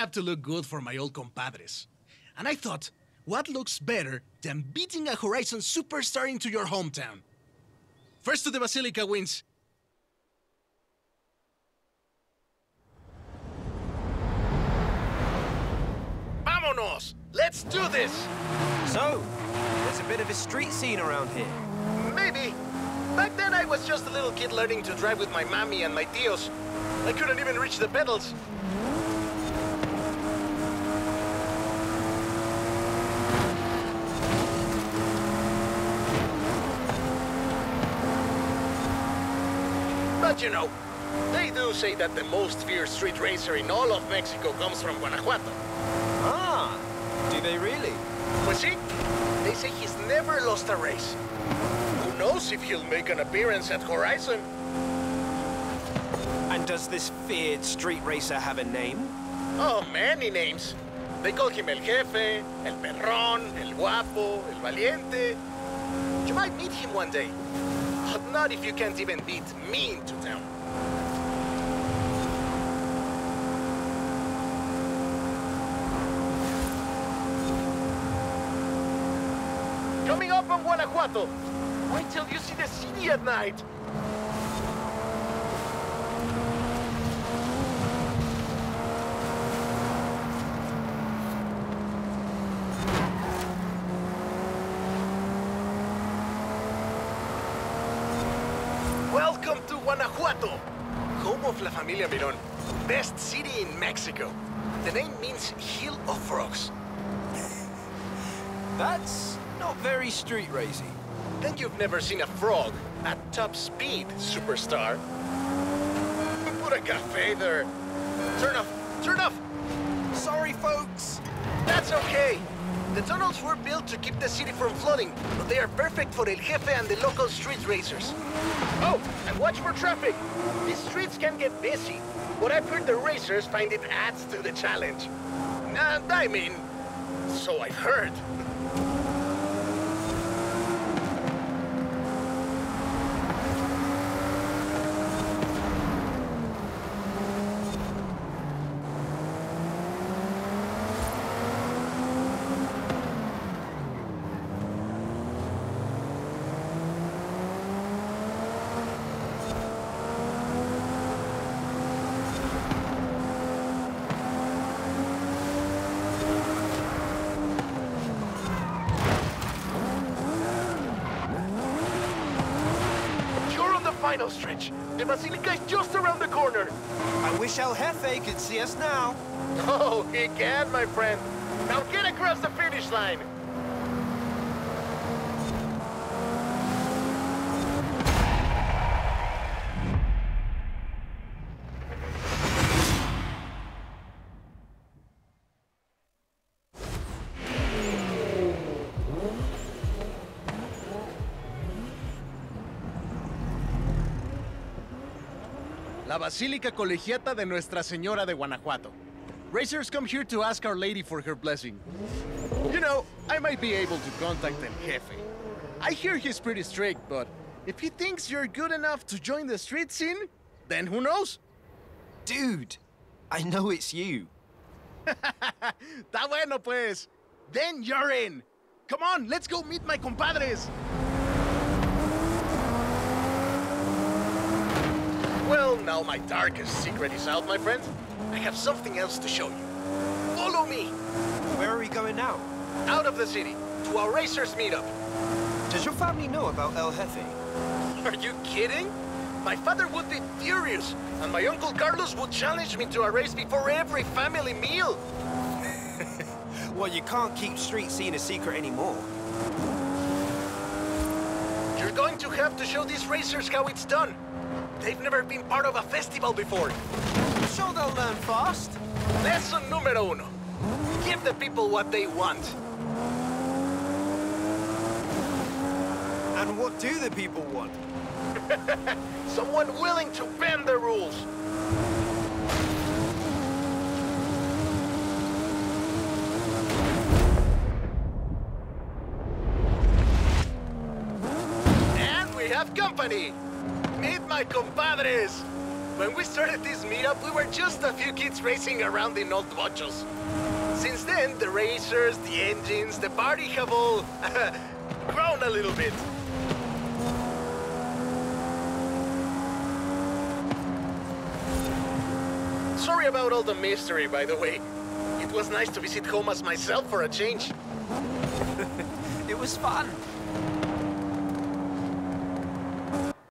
have to look good for my old compadres. And I thought, what looks better than beating a Horizon superstar into your hometown? First to the Basilica wins. Vámonos! Let's do this! So, there's a bit of a street scene around here. Maybe. Back then I was just a little kid learning to drive with my mommy and my tios. I couldn't even reach the pedals. But you know, they do say that the most fierce street racer in all of Mexico comes from Guanajuato. Ah, do they really? Pues sí, they say he's never lost a race. Who knows if he'll make an appearance at Horizon? And does this feared street racer have a name? Oh, many names. They call him El Jefe, El Perrón, El Guapo, El Valiente. You might meet him one day. But not if you can't even beat me into town. Coming up on Guanajuato. Wait till you see the city at night. Welcome to Guanajuato, home of La Familia Mirón, best city in Mexico. The name means Hill of Frogs. That's not very street racy. Then you've never seen a frog at top speed, superstar. Put a cafe there. Turn off, turn off. Sorry, folks. That's okay. The tunnels were built to keep the city from flooding, but they are perfect for El Jefe and the local street racers. Oh, and watch for traffic. The streets can get busy, but I've heard the racers find it adds to the challenge. And I mean, so I've heard. Final stretch. The Basilica is just around the corner. I wish El Jefe could see us now. Oh, he can, my friend. Now get across the finish line. La Basílica Colegiata de Nuestra Señora de Guanajuato. Racers come here to ask Our Lady for her blessing. You know, I might be able to contact El Jefe. I hear he's pretty strict, but if he thinks you're good enough to join the street scene, then who knows? Dude, I know it's you. Está bueno, pues. Then you're in. Come on, let's go meet my compadres. Well, now my darkest secret is out, my friend. I have something else to show you. Follow me. Where are we going now? Out of the city, to our racers meetup. Does your family know about El Jefe? Are you kidding? My father would be furious, and my uncle Carlos would challenge me to a race before every family meal. Well, you can't keep street scene a secret anymore. You're going to have to show these racers how it's done. They've never been part of a festival before. I'm they'll learn fast. Lesson numero uno. Give the people what they want. And what do the people want? Someone willing to bend the rules. And we have company. Meet my compadres. When we started this meetup, we were just a few kids racing around in old bochos. Since then, the racers, the engines, the party have all grown a little bit. Sorry about all the mystery, by the way. It was nice to visit home as myself for a change. It was fun.